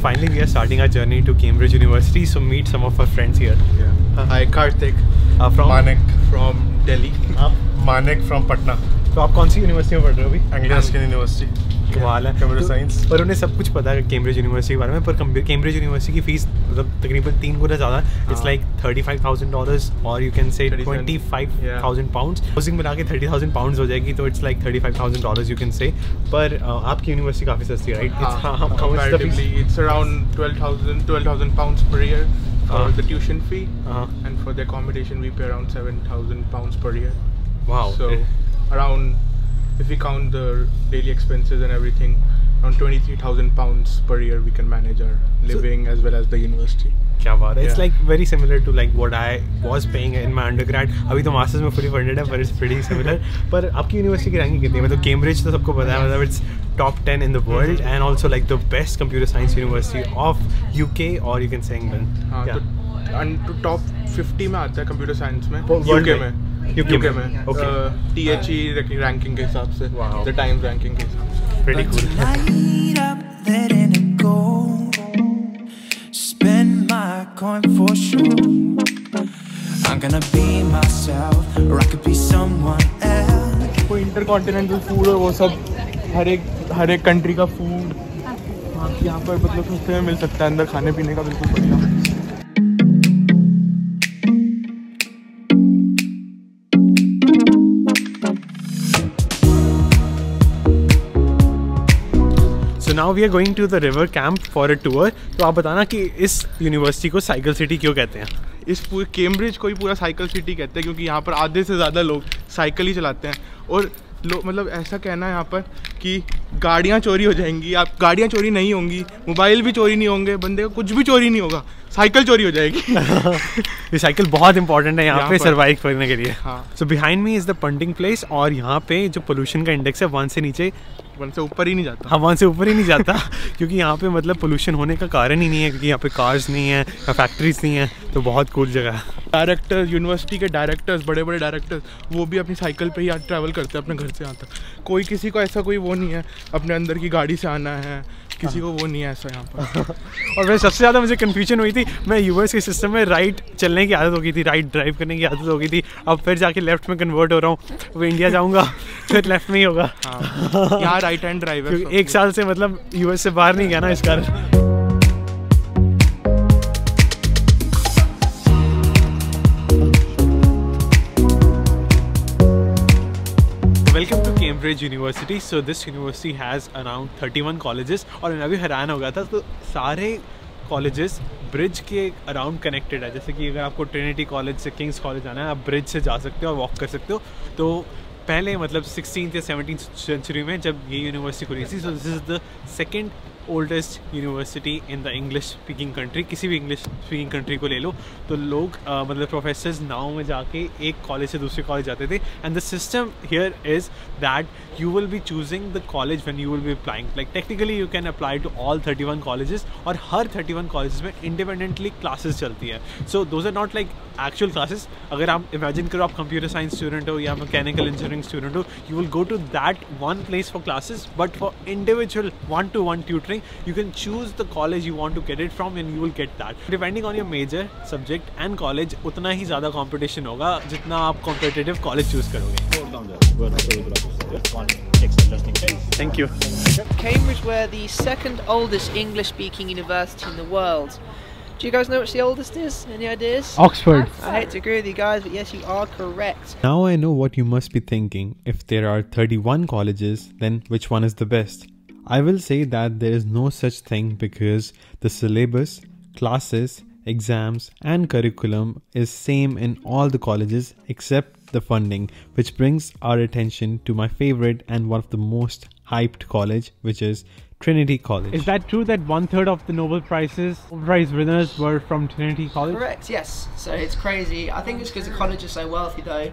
finally, we are starting our journey to Cambridge University. So meet some of our friends here. Yeah. Hi, Karthik. Uh, from Manik from Delhi. आप Manik from Patna. तो आप कौन सी university में पढ़ रहे हो अभी Anglican University. कमाल है तो- science. पर उन्हें सब कुछ पता है कैम्ब्रिज यूनिवर्सिटी के बारे में पर कैम्ब्रिज यूनिवर्सिटी की फ़ीस मतलब तकरीबन तीन गुना ज़्यादा इट्स हाँ। Like thirty five thousand dollars और you can say twenty five thousand pounds housing मिला के थर्टी थाउज़ेंड पाउंड्स हो जाएगी तो it's like thirty five thousand dollars you can say पर uh, आपकी यूनिवर्सिटी काफ़ी सस्ती है right around 12,000 12,000 pounds per year for Uh. the tuition fee, हाँ and for the accommodation we pay around 7,000 pounds per year. Wow So around, if we count the daily expenses and everything, around 23,000 pounds per year we can manage our living as well as the university. क्या बात है it's Yeah. Like very similar to like what I was paying in my undergrad अभी तो masters में fully funded है पर it's pretty similar पर आपकी यूनिवर्सिटी की रैंकिंग कितनी है मतलब कैम्ब्रिज तो सबको पता है मतलब it's top 10 in the world and also like the best computer science university of UK और यू कैन से इंग्लैंड हाँ तो and to top 50 में आता है कंप्यूटर साइंस में वो world यूके में? में UK यूके में, में okay. टी एच रैंकिंग के हिसाब से द टाइम्स रैंकिंग के हिसाब से pretty cool. Spend my coin for sure. I'm gonna be myself, or I could be someone else. कोई इंटर कॉन्टिनेंटल फ़ूड और वो सब हर एक हर एक कंट्री का फ़ूड यहाँ पर मतलब सस्ते में मिल सकता है अंदर खाने पीने का बिल्कुल बढ़िया now we are going to the river camp for a tour तो आप बताना कि इस यूनिवर्सिटी को साइकिल सिटी क्यों कहते हैं? इस पूरे कैम्ब्रिज को ही पूरा साइकिल सिटी कहते हैं, क्योंकि यहाँ पर आधे से ज़्यादा लोग साइकिल ही चलाते हैं। और लोग मतलब ऐसा कहना है यहाँ पर कि गाड़ियाँ चोरी हो जाएँगी आप गाड़ियाँ चोरी नहीं होंगी मोबाइल भी चोरी नहीं होंगे बंदे का कुछ भी चोरी नहीं होगा साइकिल चोरी हो जाएगी। ये साइकिल बहुत इंपॉर्टेंट है यहाँ पे सर्वाइव करने के लिए। हाँ। So behind me is the punting place और यहाँ पे जो पोल्यूशन का इंडेक्स है वन से नीचे वन से ऊपर ही नहीं जाता। हाँ वन से ऊपर ही नहीं जाता क्योंकि यहाँ पे मतलब पोल्यूशन होने का कारण ही नहीं है क्योंकि यहाँ पे कार्स नहीं है या फैक्ट्रीज नहीं है तो बहुत कूल जगह है। डायरेक्टर्स यूनिवर्सिटी के डायरेक्टर्स बड़े बड़े डायरेक्टर्स वो भी अपनी साइकिल पे ही ट्रैवल करते हैं अपने घर से यहाँ तक। कोई किसी को ऐसा कोई वो नहीं है। अपने अंदर की गाड़ी से आना है। किसी को वो नहीं है ऐसा यहाँ पर। और वैसे सबसे ज़्यादा मुझे कन्फ्यूज़न हुई थी मैं यूएस के सिस्टम में राइट चलने की आदत हो गई थी राइट ड्राइव करने की आदत हो गई थी। अब फिर जाके लेफ़्ट में कन्वर्ट हो रहा हूँ। वो इंडिया जाऊँगा फिर लेफ़्ट में ही होगा। हाँ। यहाँ राइट हैंड ड्राइव है एक साल से मतलब यूएस से बाहर नहीं गया ना इस कारण। Cambridge University so this university has around 31 colleges और मैं अभी हैरान हो गया था तो सारे कॉलेजेस ब्रिज के अराउंड कनेक्टेड है। जैसे कि अगर आपको ट्रिनिटी कॉलेज से किंग्स कॉलेज आना है, आप ब्रिज से जा सकते हो और वॉक कर सकते हो। तो पहले मतलब सिक्सटीन या सेवनटीन सेंचुरी में जब ये यूनिवर्सिटी खुली थी so this is the second oldest university in the English speaking country किसी भी इंग्लिश स्पीकिंग कंट्री को ले लो तो लोग मतलब प्रोफेसर नाव में जाके एक कॉलेज से दूसरे कॉलेज जाते थे and the system here is that you will be choosing the college when you will be applying like technically you can apply to all thirty one colleges और हर थर्टी वन कॉलेज में independently classes चलती है. So those are not like actual classes अगर आप imagine करो आप computer science student हो या मैकेनिकल इंजीनियरिंग स्टूडेंट हो you will go to that one place for classes but for individual one to one tutoring you can choose the college you want to get it from and you will get that depending on your major subject and college utna hi zyada competition hoga jitna aap competitive college choose karoge thank you cambridge were the second oldest english speaking university in the world do you guys know which the oldest is? Any ideas? Oxford. I hate to agree with you guys, but yes, you are correct. Now I know what you must be thinking. If there are 31 colleges, then which one is the best? I will say that there is no such thing because the syllabus, classes, exams and curriculum is same in all the colleges except the funding which brings our attention to my favorite and one of the most hyped college which is Trinity College. Is that true that one third of the Nobel Prizes prize winners were from Trinity College? Correct, yes. So it's crazy. I think it's because the college is so wealthy, though.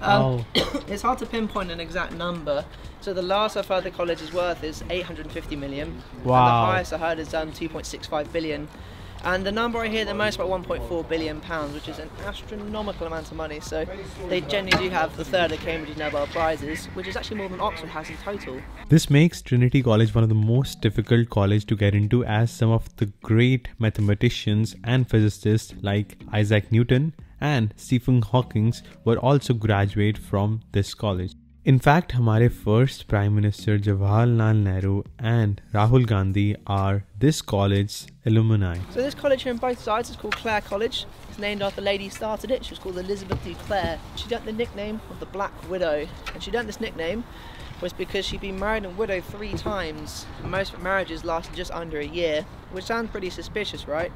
Um, it's hard to pinpoint an exact number. So the last I've heard the college is worth is 850 million. And Wow. the highest I heard is done 2.65 billion. And the number I hear the most about 1.4 billion pounds, which is an astronomical amount of money. So they generally do have the third of Cambridge Nobel prizes, which is actually more than Oxford has in total. This makes Trinity College one of the most difficult college to get into as some of the great mathematicians and physicists like Isaac Newton and Stephen Hawking were also graduate from this college. In fact, हमारे first Prime Minister Jawaharlal Nehru and Rahul Gandhi are this college's alumni. So this college here on both sides is called Clare College. It's named after the lady who started it. She was called Elizabeth de Clare. She got the nickname of the Black Widow. And she got this nickname was because she'd been married and widowed three times. Most marriages lasted just under a year, which sounds pretty suspicious, right?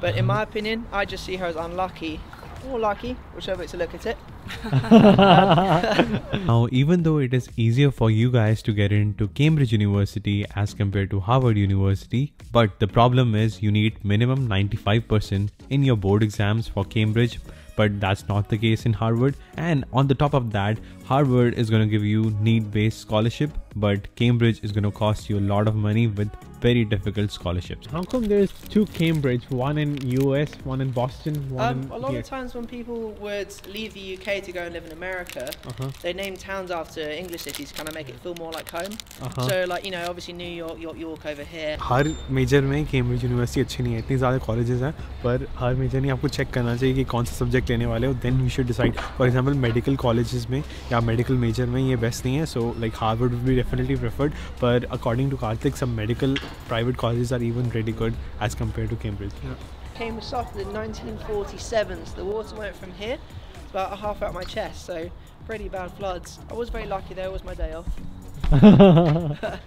But in my opinion, I just see her as unlucky or lucky, whichever way to look at it. now, even though it is easier for you guys to get into Cambridge University as compared to Harvard University, but the problem is you need minimum 95% in your board exams for Cambridge but that's not the case in Harvard. And on the top of that, Harvard is going to give you need based scholarship, but Cambridge is going to cost you a lot of money with very difficult scholarships. How come there's two Cambridge, one in US, one in Boston, one um, in A lot here? of times when people would leave the UK to go and live in America, Uh-huh. they name towns after English cities to kind of make it feel more like home. Uh-huh. So like, you know, obviously New York, York, York over here. Her major में Cambridge university अच्छी नहीं है इतनी ज़्यादा colleges हैं पर हर major नहीं आपको चेक करना चाहिए कि कौन सा सब्जेक्ट लेने वाले हो then you should decide for example medical colleges में या मेडिकल मेजर में ये बेस्ट नहीं है so like Harvard would be definitely preferred पर according to Kartik some medical private colleges are even really good as compared to Cambridge. Yeah. Came soft in 1947, so the water went from here to about a half out my chest, so pretty bad floods. I was very lucky though, it was my day off.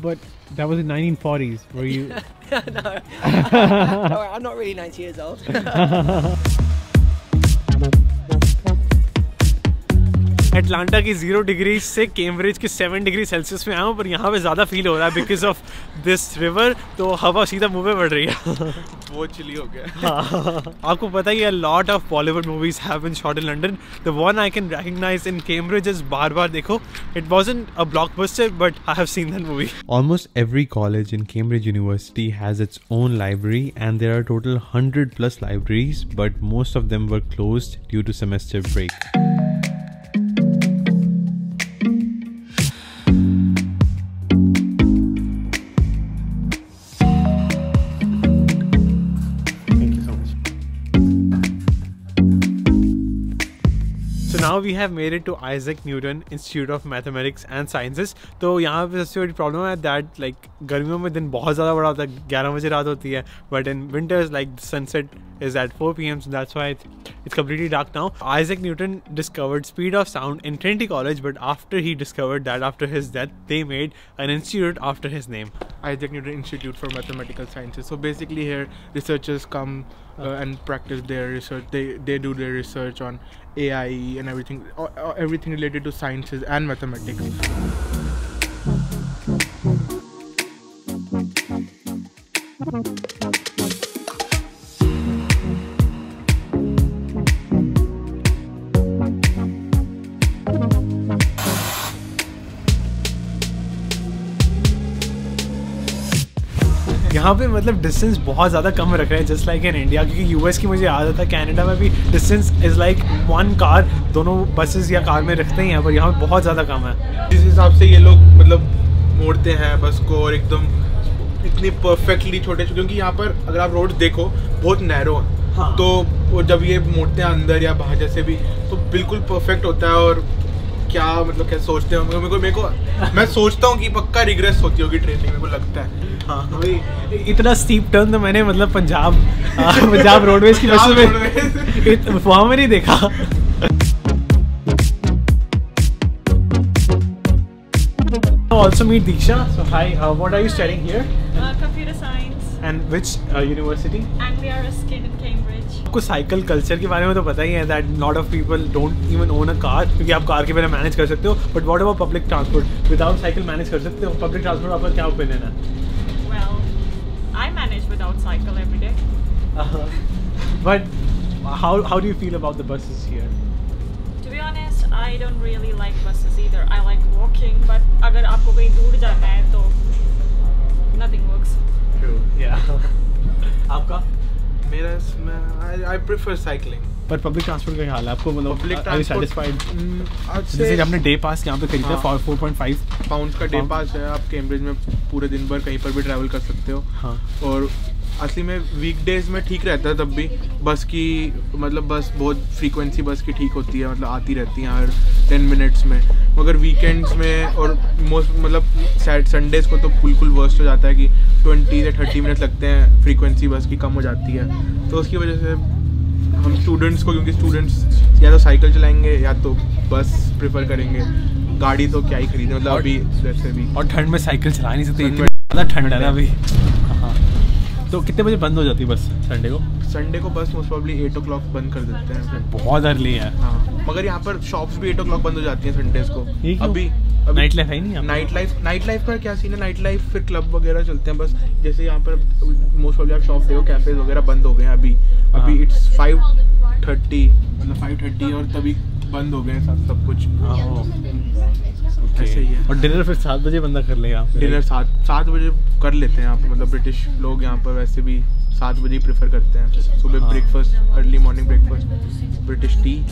but that was in 1940s. Were you? no, I'm not really 90 years old. Atlanta की zero degree से Cambridge की seven degree Celsius में आया पर यहाँ पे ज़्यादा feel हो रहा है बिकॉज़ ऑफ़ दिस रिवर तो हवा सीधा मुँह में बढ़ रही है। वो चिली हो गया। हाँ। आपको पता ही lot of Bollywood movies have London the one I can recognise in Cambridge is बार बार देखो। It was in a blockbuster but I have movie almost every college in Cambridge University has its own library and there are total hundred plus libraries but most of them were close due to semester break we have made it to Isaac Newton Institute of Mathematics and sciences तो यहाँ पे सबसे बड़ी problem है that like गर्मियों में दिन बहुत ज़्यादा बड़ा होता है। ग्यारह बजे रात होती है but in winters like the sunset is at four P M that's why it's completely dark now Isaac Newton discovered speed of sound in Trinity college but after he discovered that after his death they made an institute after his name Isaac Newton Institute for mathematical sciences so basically here researchers come uh, and practice their research. They they do their research on AI and everything, everything related to sciences and mathematics. यहाँ पे मतलब distance बहुत ज़्यादा कम रख रहे हैं just like in India क्योंकि US की मुझे याद आता है कैनेडा में भी distance is like one car दोनों बसेस या कार में रखते ही हैं पर यहाँ पे बहुत ज़्यादा कम है जिस हिसाब से ये लोग मतलब मोड़ते हैं बस को और एकदम इतनी परफेक्टली छोटे क्योंकि यहाँ पर अगर आप रोड देखो बहुत नैरो है हाँ। तो जब ये मोड़ते हैं अंदर या बाहर जैसे भी तो बिल्कुल परफेक्ट होता है और क्या मतलब क्या सोचते हैं मेरे को मेरे को मैं सोचता हूँ कि पक्का रिग्रेस होती होगी ट्रेनिंग मेरे को लगता है हाँ वही इतना स्टीप टर्न तो मैंने मतलब पंजाब पंजाब रोडवेज़ की बस में। वहाँ में नहीं देखा Also meet Diksha. So hi, uh, what are you studying here? Uh, computer science, And which uh, university? Anglia Ruskin in Cambridge. आपको साइकिल कल्चर के बारे में तो पता ही है that lot of people don't even own a car क्योंकि आप कार के बिना मैनेज कर सकते हो but what about public transport without cycle manage कर सकते हो पब्लिक ट्रांसपोर्ट आपका क्या ओपिनियन है Well, day. But how how do you feel about the buses here To be honest, I don't really like buses either. I like walking, but अगर आपको कहीं दूर जाना है तो nothing works. True. Yeah. आपका मेरा इसमें आई प्रेफर साइकिलिंग पर पब्लिक ट्रांसपोर्ट का हाल है? आपको मतलब are you जैसे हमने डे पास यहाँ पे खरीदा हाँ। फोर पॉइंट फाइव पाउंड्स का डे पास है आप कैम्ब्रिज में पूरे दिन भर कहीं पर भी ट्रैवल कर सकते हो। हाँ। और असली में वीकडेज में ठीक रहता है तब भी। बस की मतलब बस बहुत फ्रीक्वेंसी बस की ठीक होती है मतलब आती रहती है हर टेन मिनट्स में। मगर वीकेंड्स में और मोस्ट मतलब सैट संडेज को तो बिल्कुल वर्स्ट हो जाता है कि ट्वेंटी से थर्टी मिनट लगते हैं फ्रीक्वेंसी बस की कम हो जाती है। तो उसकी वजह से हम स्टूडेंट्स को क्योंकि स्टूडेंट्स या तो साइकिल चलाएँगे या तो बस प्रेफर करेंगे। गाड़ी तो क्या ही खरीदें मतलब अभी वैसे भी। और ठंड में साइकिल चला नहीं सकते ठंड ज़्यादा ठंड है ना अभी। तो कितने बजे बंद हो जाती है बस संडे को? संडे को bus most probably eight o'clock बंद कर देते हैं बहुत अर्ली है। हाँ मगर यहाँ पर शॉप्स भी एट ओ क्लॉक बंद हो जाती हैं संडेज को। अभी नाइट लाइफ है ही नहीं नाइट लाइफ नाइट लाइफ का क्या सीन है? नाइट लाइफ फिर क्लब वगैरह चलते हैं बस। जैसे यहाँ पर मोस्ट प्रॉब्ली आप शॉप देखो कैफेज वगैरह बंद हो गए हैं अभी। हाँ। अभी इट्स फाइव थर्टी मतलब फाइव थर्टी और तभी बंद हो गए हैं सब सब कुछ। और डिनर फिर सात बजे बंदा कर लेगा डिनर सात सात बजे कर लेते हैं यहाँ पर मतलब ब्रिटिश लोग यहाँ पर वैसे भी सात बजे ही प्रेफर करते हैं सुबह हाँ। Breakfast early morning breakfast British tea.